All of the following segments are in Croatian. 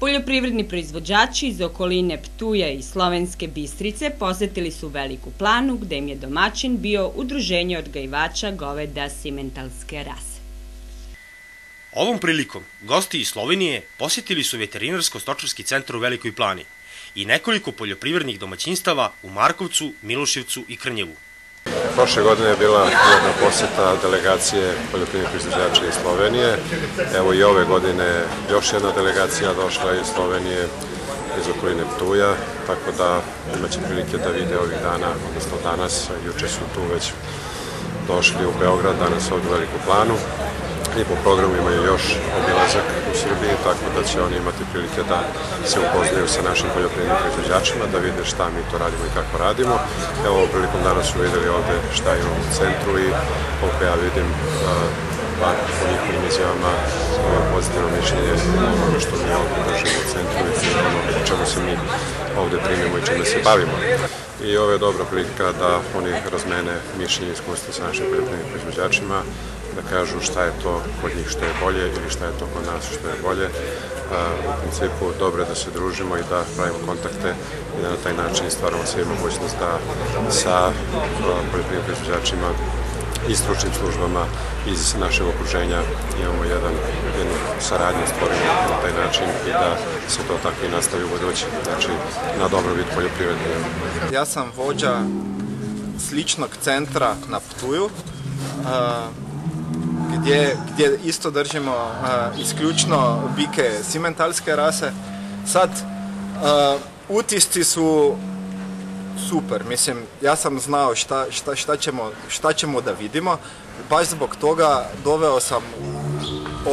Poljoprivredni proizvođači iz okoline Ptuja i Slovenske Bistrice posetili su Veliku planu gde im je domaćin bio udruženje odgajivača goveda simentalske rase. Ovom prilikom gosti iz Slovenije posjetili su veterinarsko-stočarski centar u Velikoj plani i nekoliko poljoprivrednih domaćinstava u Markovcu, Miloševcu i Krnjevu. Prošle godine je bila jedna posjeta delegacije poljoprivrednih proizvođača iz Slovenije. Evo i ove godine još jedna delegacija došla iz Slovenije iz okoline Ptuja, tako da imaće prilike da vide ovih dana, odnosno danas, juče su tu već došli u Beograd, danas ovdje u Veliku planu i po programu imaju još obilazak u Srbiji, tako da će oni imati prilike da se upoznaju sa našim poljoprivrednim proizvođačima, da vide šta mi to radimo i kako radimo. Evo, prilikom danas su videli ovde šta imamo u centru i koliko ja vidim, bar po njihovim izjavama pozitivno mišljenje onoga što mi ovde držimo u centru i ono o čemu se mi ovde primimo i čime se bavimo. I ovo je dobra prilika da oni razmene mišljenje i iskustva sa našim poljoprivrednim proizvođačima, da kažu šta je to kod njih što je bolje ili šta je to kod nas što je bolje. U principu dobro je da se družimo i da pravimo kontakte i da na taj način stvaramo sve mogućnost da sa poljoprivrednim proizvođačima i stručnim službama iz našeg okruženja imamo jedan, jednu saradnju stvorimo na taj način i da se to tako i nastavi u budući, znači na dobrobit poljoprivrednika. Ja sam vođa sličnog centra na Ptuju, gdje, gdje isto držimo uh, isključno bike simentalske rase. Sad, uh, utisci su super, mislim, ja sam znao šta, šta, šta, ćemo, šta ćemo da vidimo, baš zbog toga doveo sam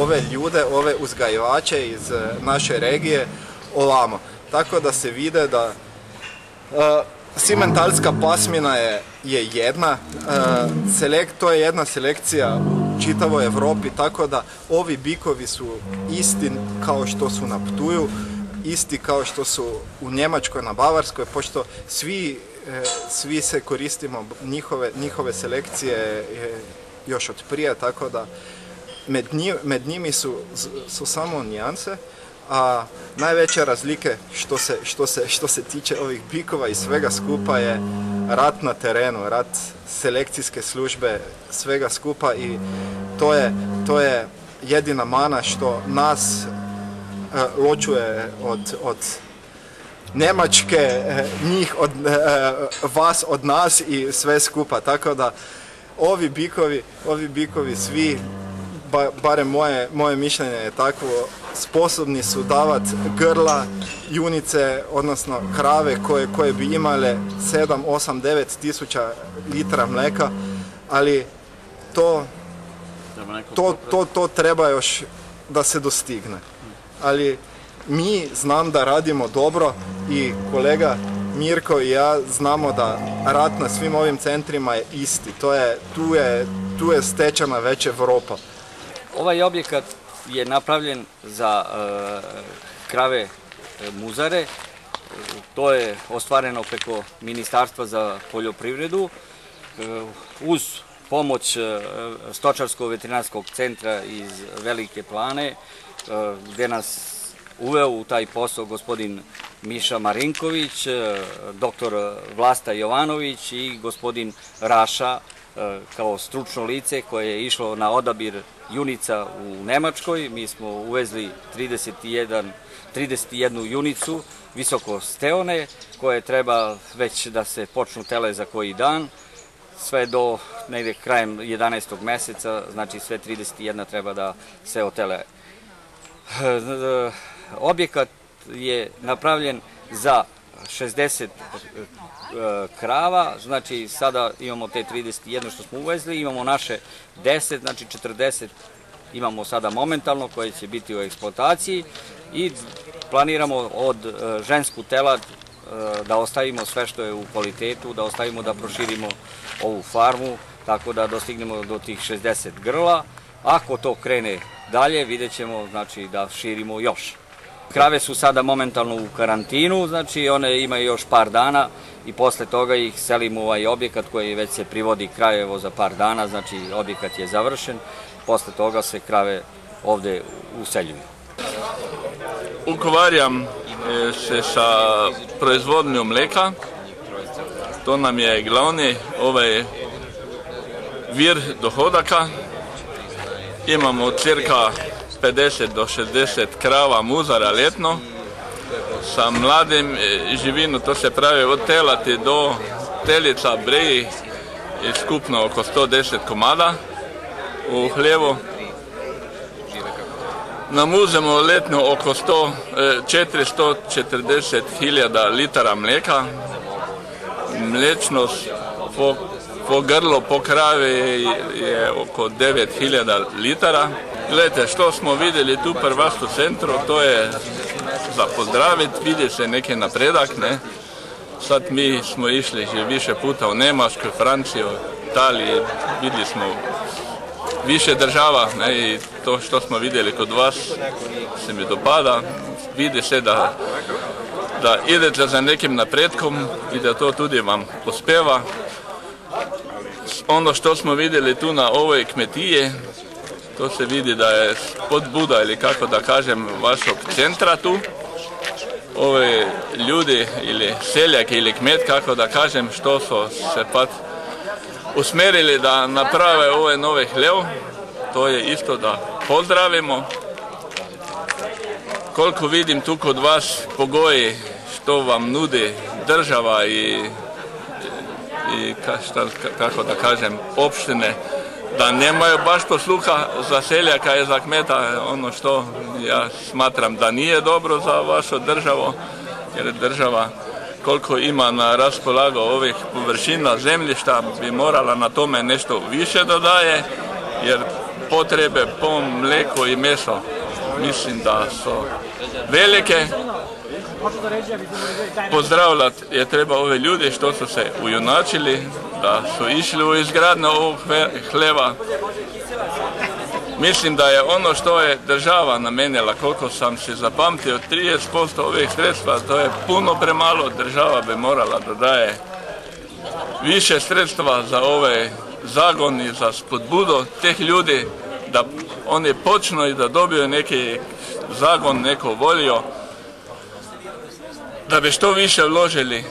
ove ljude, ove uzgajivače iz naše regije ovamo. Tako da se vide da uh, simentalska pasmina je, je jedna, uh, selek, to je jedna selekcija čitavoj Evropi, tako da ovi bikovi su isti kao što su na Ptuju, isti kao što su u Njemačkoj, na Bavarskoj, pošto svi, svi se koristimo njihove, njihove selekcije još od prije, tako da med, njim, med njimi su, su samo nijanse, a najveće razlike što se, što, se, što se tiče ovih bikova i svega skupa je rat na terenu, rat selekcijske službe, svega skupa i to je, to je jedina mana što nas uh, ločuje od, od Njemačke, njih od uh, vas od nas i sve skupa, tako da ovi bikovi, ovi bikovi svi ba, barem moje, moje mišljenje je takvo, sposobni su davat grla, junice, odnosno krave koje, koje bi imale 7, 8, 9 tisuća litra mleka, ali to, to, to, to treba još da se dostigne. Ali mi znam da radimo dobro i kolega Mirko i ja znamo da rad na svim ovim centrima je isti. To je, tu, je, tu je stečena već Evropa. Ovaj objekat je napravljen za e, krave e, muzare. To je ostvareno preko Ministarstva za poljoprivredu e, uz pomoć Stočarsko-veterinarskog centra iz Velike plane gde nas uveo u taj posao gospodin Miša Marinković, doktor Vlasta Jovanović i gospodin Raša kao stručno lice koje je išlo na odabir junica u Nemačkoj. Mi smo uvezli 31, 31 junicu visoko steone koje treba već da se počnu tele za koji dan sve do negde krajem 11. meseca, znači sve 31 treba da se otele. Objekat je napravljen za 60 krava, znači sada imamo te 31 što smo uvezli, imamo naše 10, znači 40 imamo sada momentalno koje će biti u eksploataciji i planiramo od žensku telad da ostavimo sve što je u kvalitetu, da ostavimo da proširimo ovu farmu, tako da dostignemo do tih 60 grla. Ako to krene dalje, vidjet ćemo znači, da širimo još. Krave su sada momentalno u karantinu, znači one imaju još par dana i posle toga ih selimo u ovaj objekat koji već se privodi krajevo za par dana, znači objekat je završen, posle toga se krave ovde useljuju. ukvarjam e, se sa proizvodnjom mleka. To nam je glavni ovaj vir dohodaka. Imamo cirka 50 do 60 krava muzara letno. Sa mladim e, živinu, to se pravi od telati do telica, breji, je skupno oko 110 komada u hljevu. Namuzemo letno oko 100, 440 hiljada litara mlijeka. Mliječnost po, po grlo, po kravi je oko 9000 litara. Gledajte, što smo vidjeli tu prvastu u centru, to je za pozdraviti, vidi se neki napredak, ne? Sad mi smo išli više puta u Nemačkoj, Franciju, Italiji, vidjeli smo više država ne, i to što smo vidjeli kod vas se mi dopada. Vidi se da, da idete za nekim napretkom i da to tudi vam uspeva. Ono što smo vidjeli tu na ovoj kmetije, to se vidi da je pod Buda ili kako da kažem vašog centra tu. Ove ljudi ili seljak ili kmet, kako da kažem, što su se pat usmerili da naprave ove nove hlev, to je isto da pozdravimo. Koliko vidim tu kod vas pogoji što vam nudi država i, i kako da kažem opštine, da nemaju baš posluha za seljaka i za kmeta, ono što ja smatram da nije dobro za vašu državu, jer država koliko ima na raspolago ovih površina zemljišta bi morala na tome nešto više dodaje, jer potrebe po mleko i meso mislim da su velike. Pozdravljati je treba ove ljude što su se ujunačili, da su išli u izgradnju ovog hleva. Mislim da je ono što je država namenila, koliko sam se zapamtio, 30% ovih sredstva, to je puno premalo. Država bi morala da daje više sredstva za ove zagoni, za spodbudo teh ljudi, da oni počnu i da dobiju neki zagon, neko voljo, da bi što više vložili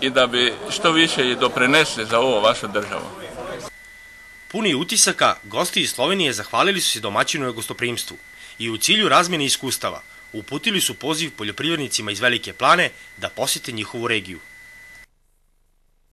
i da bi što više i doprinesli za ovo vašu državu. Puni utisaka, gosti iz Slovenije zahvalili su se domaćinu gostoprimstvu i u cilju razmjene iskustava uputili su poziv poljoprivrednicima iz Velike plane da posete njihovu regiju.